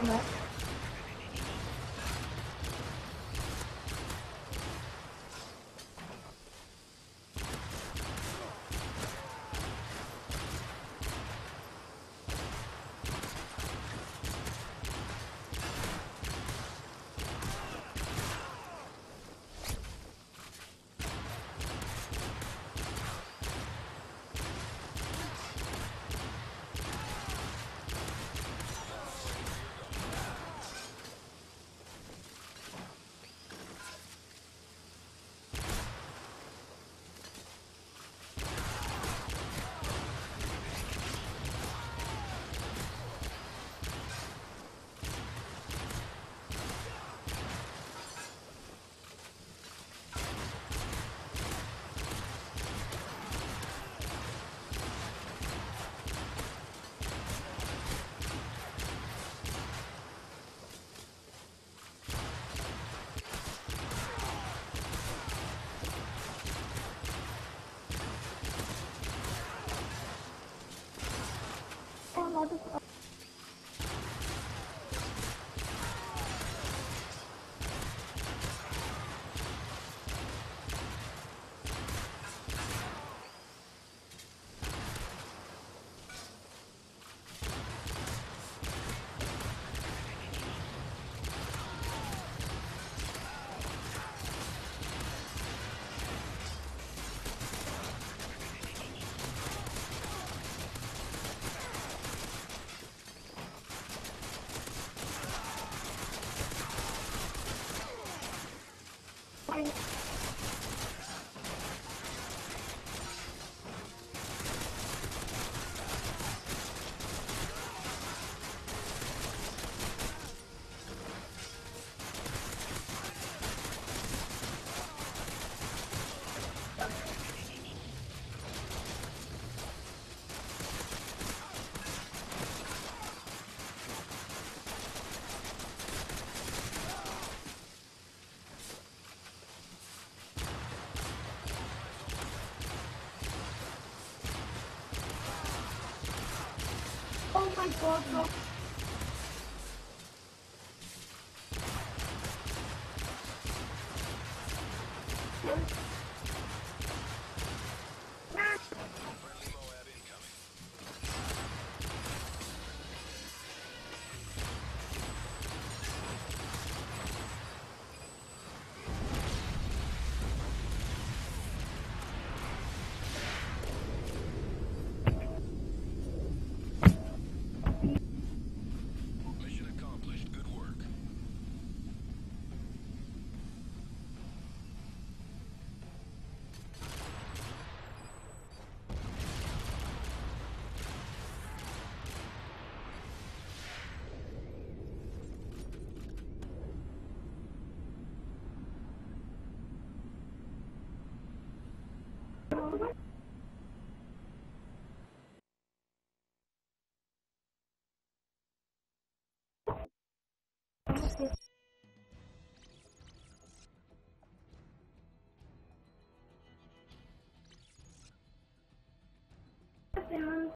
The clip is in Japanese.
so much. how to Bye. il pozzo! Thank